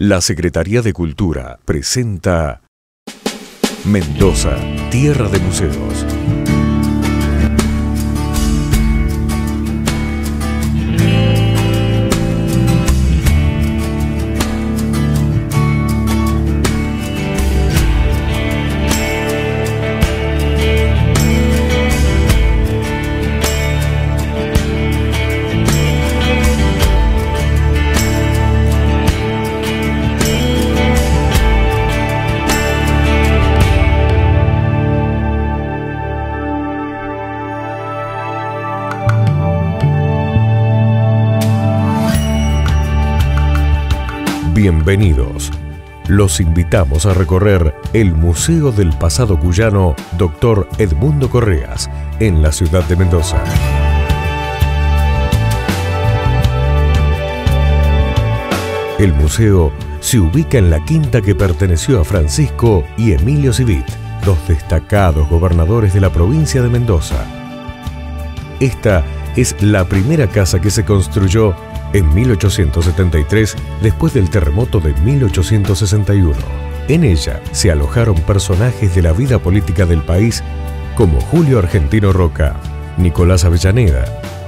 La Secretaría de Cultura presenta Mendoza, Tierra de Museos. Bienvenidos. Los invitamos a recorrer el Museo del Pasado Cuyano Dr. Edmundo Correas en la ciudad de Mendoza. El museo se ubica en la quinta que perteneció a Francisco y Emilio Civit, dos destacados gobernadores de la provincia de Mendoza. Esta es la primera casa que se construyó en 1873 después del terremoto de 1861. En ella se alojaron personajes de la vida política del país como Julio Argentino Roca, Nicolás Avellaneda,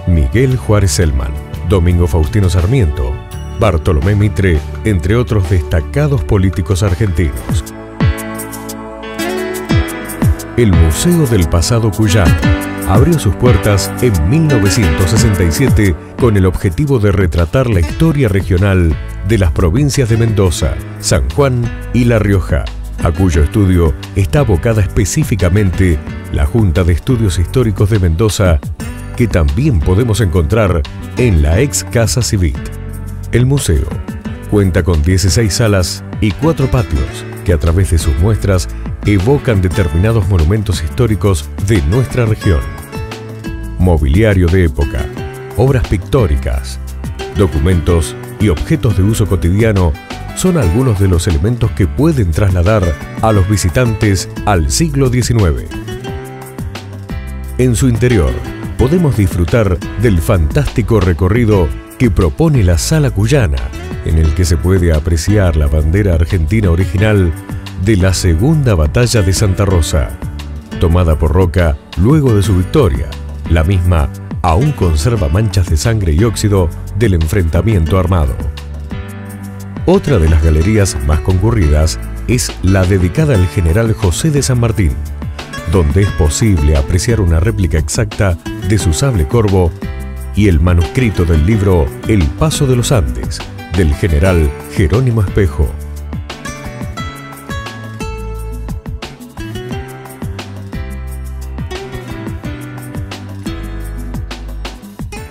Miguel Juárez Selman, Domingo Faustino Sarmiento, Bartolomé Mitre, entre otros destacados políticos argentinos. El Museo del Pasado Cuyano abrió sus puertas en 1967 con el objetivo de retratar la historia regional de las provincias de Mendoza, San Juan y La Rioja, a cuyo estudio está abocada específicamente la Junta de Estudios Históricos de Mendoza, que también podemos encontrar en la ex Casa Civit. El museo cuenta con 16 salas y 4 patios que a través de sus muestras evocan determinados monumentos históricos de nuestra región mobiliario de época, obras pictóricas, documentos y objetos de uso cotidiano son algunos de los elementos que pueden trasladar a los visitantes al siglo XIX. En su interior podemos disfrutar del fantástico recorrido que propone la Sala Cuyana, en el que se puede apreciar la bandera argentina original de la Segunda Batalla de Santa Rosa, tomada por Roca luego de su victoria la misma aún conserva manchas de sangre y óxido del enfrentamiento armado. Otra de las galerías más concurridas es la dedicada al general José de San Martín, donde es posible apreciar una réplica exacta de su sable corvo y el manuscrito del libro El Paso de los Andes, del general Jerónimo Espejo.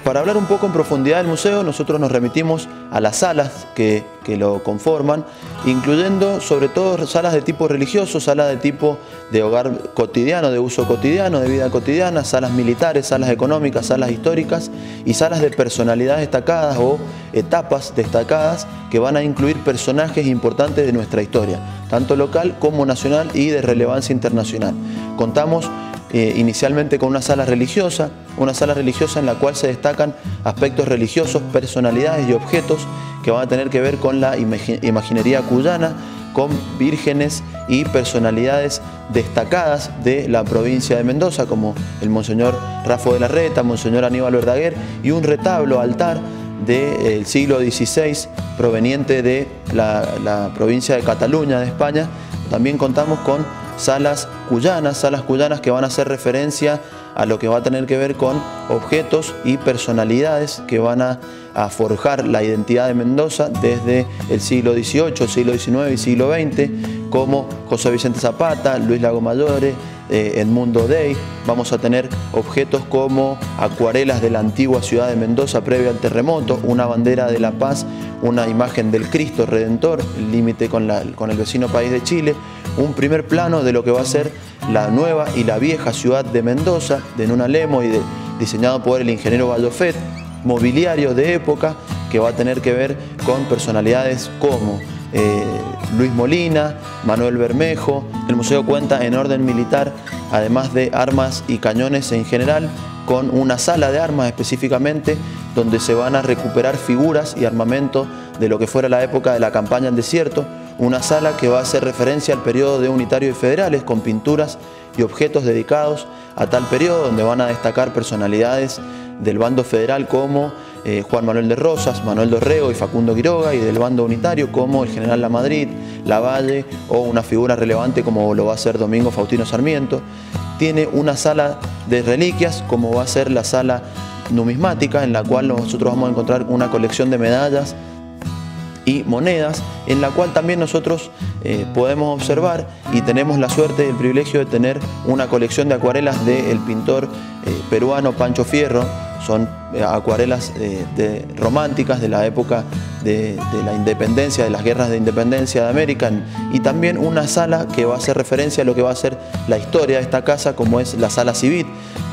Para hablar un poco en profundidad del museo, nosotros nos remitimos a las salas que, lo conforman, incluyendo sobre todo salas de tipo religioso, salas de tipo de hogar cotidiano, de uso cotidiano, de vida cotidiana, salas militares, salas económicas, salas históricas y salas de personalidades destacadas o etapas destacadas que van a incluir personajes importantes de nuestra historia, tanto local como nacional y de relevancia internacional. Contamos eh, inicialmente con una sala religiosa, una sala religiosa en la cual se destacan aspectos religiosos, personalidades y objetos que van a tener que ver con la imaginería cuyana, con vírgenes y personalidades destacadas de la provincia de Mendoza, como el Monseñor Rafo de la Reta, Monseñor Aníbal Verdaguer, y un retablo altar del siglo XVI proveniente de la provincia de Cataluña, de España. También contamos con salas cuyanas, salas cuyanas que van a hacer referencia a lo que va a tener que ver con objetos y personalidades que van a, forjar la identidad de Mendoza desde el siglo XVIII, siglo XIX y siglo XX, como José Vicente Zapata, Luis Lago Mayore, eh, Edmundo Dey. Vamos a tener objetos como acuarelas de la antigua ciudad de Mendoza previo al terremoto, una bandera de la paz, una imagen del Cristo Redentor, el límite con el vecino país de Chile, un primer plano de lo que va a ser la nueva y la vieja ciudad de Mendoza, de Nuna Lemo y diseñado por el ingeniero Vallofet, mobiliario de época que va a tener que ver con personalidades como eh, Luis Molina, Manuel Bermejo. El museo cuenta en orden militar, además de armas y cañones en general, con una sala de armas específicamente, donde se van a recuperar figuras y armamento de lo que fuera la época de la campaña en desierto, una sala que va a hacer referencia al periodo de unitarios y federales con pinturas y objetos dedicados a tal periodo, donde van a destacar personalidades del bando federal como eh, Juan Manuel de Rosas, Manuel Dorrego y Facundo Quiroga, y del bando unitario como el general Lamadrid, Lavalle o una figura relevante como lo va a ser Domingo Faustino Sarmiento. Tiene una sala de reliquias como va a ser la sala numismática en la cual nosotros vamos a encontrar una colección de medallas y monedas, en la cual también nosotros eh, podemos observar y tenemos la suerte y el privilegio de tener una colección de acuarelas del pintor eh, peruano Pancho Fierro, son eh, acuarelas románticas de la época de, la independencia, de las guerras de independencia de América, y también una sala que va a hacer referencia a lo que va a ser la historia de esta casa, como es la sala civil,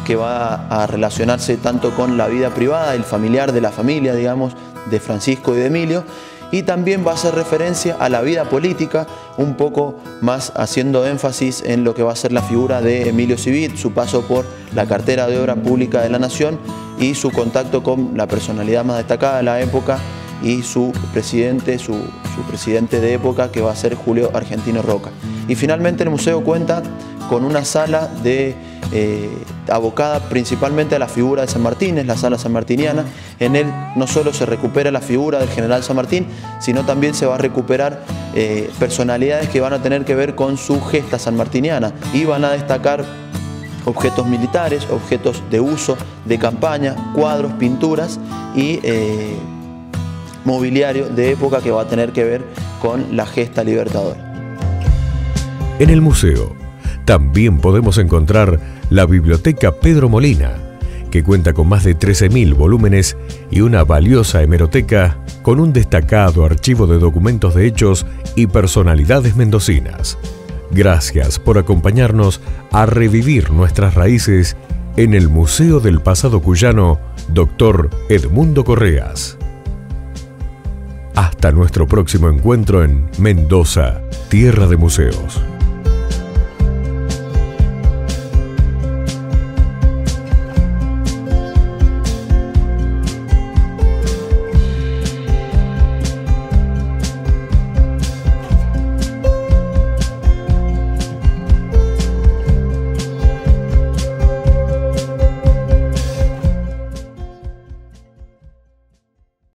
que va a relacionarse tanto con la vida privada, el familiar de la familia, digamos, de Francisco y de Emilio, y también va a hacer referencia a la vida política, un poco más haciendo énfasis en lo que va a ser la figura de Emilio Civit, su paso por la cartera de obra pública de la Nación y su contacto con la personalidad más destacada de la época y su presidente, su, presidente de época que va a ser Julio Argentino Roca. Y finalmente el museo cuenta con una sala de, eh, abocada principalmente a la figura de San Martín, es la sala sanmartiniana. En él no solo se recupera la figura del general San Martín, sino también se va a recuperar eh, personalidades que van a tener que ver con su gesta sanmartiniana y van a destacar objetos militares, objetos de uso, de campaña, cuadros, pinturas y eh, mobiliario de época que va a tener que ver con la gesta libertadora. En el museo también podemos encontrar la Biblioteca Pedro Molina, que cuenta con más de 13.000 volúmenes y una valiosa hemeroteca con un destacado archivo de documentos de hechos y personalidades mendocinas. Gracias por acompañarnos a revivir nuestras raíces en el Museo del Pasado Cuyano, Dr. Edmundo Correas. Hasta nuestro próximo encuentro en Mendoza, Tierra de Museos.